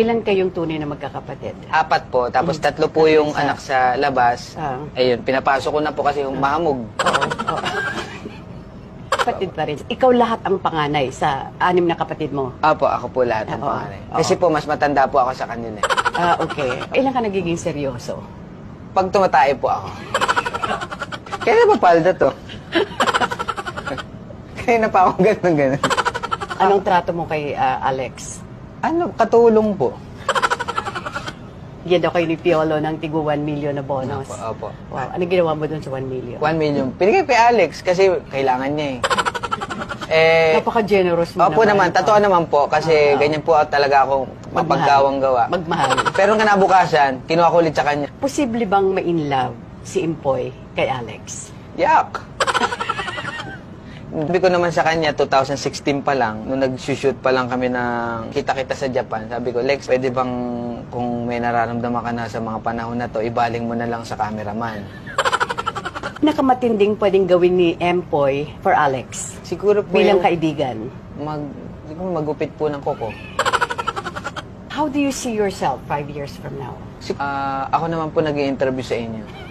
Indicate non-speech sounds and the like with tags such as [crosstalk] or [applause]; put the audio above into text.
Ilan kayong tunay na magkakapatid? Apat po, tapos tatlo po yung Isa. anak sa labas. Ah. Ayun, pinapasok ko na po kasi yung mahamog. Oo. oo. kapatid pa rin. Ikaw lahat ang panganay sa anim na kapatid mo. Apo, ako po lahat ng Oo. pangalan. Kasi po, mas matanda po ako sa kanila. eh. Ah, okay. Ilan ka nagiging seryoso? Pag tumatay po ako. Kaya ba palda to? [laughs] Kaya na pa ako ganun ganun. Anong trato mo kay ah, Alex? Ano, katulong po. Yan daw kayo ni Piolo ng tigo 1 million na bonus. Opo, opo. Wow. Ano ginawa mo dun sa 1 million? 1 million. Pinigay kay Alex kasi kailangan niya eh. Eh, Napaka-generous mo Opo naman, totoo naman po kasi ganyan po talaga akong mapagkawang gawa. Magmahal. Pero kinabukasan, kinuha ko ulit sa kanya. Posible bang ma-in love si Impoy kay Alex? Yak! Sabi ko naman sa kanya, 2016 pa lang, nung nag-shoot pa lang kami ng kita-kita sa Japan, sabi ko, Lex, pwede bang kung may nararamdaman ka na sa mga panahon na to, ibaling mo na lang sa cameraman. [laughs] Nakamatinding pwedeng gawin ni Empoy for Alex Siguro po bilang yung kaibigan. mag, siguro magupit po ng koko. How do you see yourself five years from now? Si- ah, ako naman po nag interview sa inyo.